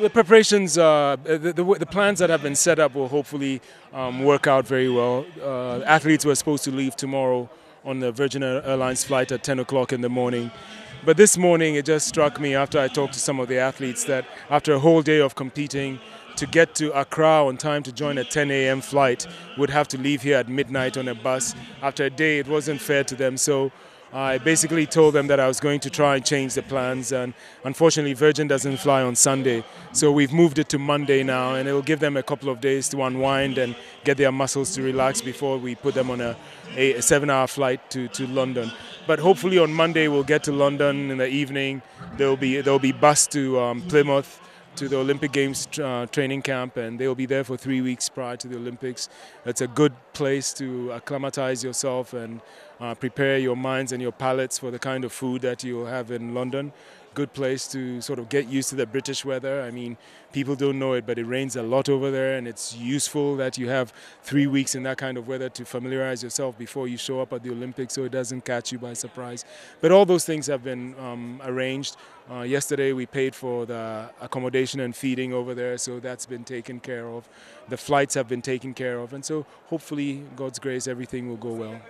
the preparations, uh, the, the, the, plans that have been set up will hopefully um, work out very well. Uh, athletes were supposed to leave tomorrow on the Virgin Airlines flight at 10 o'clock in the morning. But this morning it just struck me after I talked to some of the athletes that after a whole day of competing, to get to Accra on time to join a 10 a.m. flight would have to leave here at midnight on a bus. After a day, it wasn't fair to them. So I basically told them that I was going to try and change the plans. And unfortunately, Virgin doesn't fly on Sunday. So we've moved it to Monday now, and it will give them a couple of days to unwind and get their muscles to relax before we put them on a, a seven hour flight to, to London. But hopefully on Monday, we'll get to London in the evening. There will be, there will be bus to um, Plymouth to the Olympic Games uh, training camp, and they will be there for three weeks prior to the Olympics. It's a good place to acclimatize yourself and uh, prepare your minds and your palates for the kind of food that you'll have in London good place to sort of get used to the British weather. I mean, people don't know it, but it rains a lot over there, and it's useful that you have three weeks in that kind of weather to familiarize yourself before you show up at the Olympics so it doesn't catch you by surprise. But all those things have been um, arranged. Uh, yesterday, we paid for the accommodation and feeding over there, so that's been taken care of. The flights have been taken care of, and so hopefully, God's grace, everything will go well.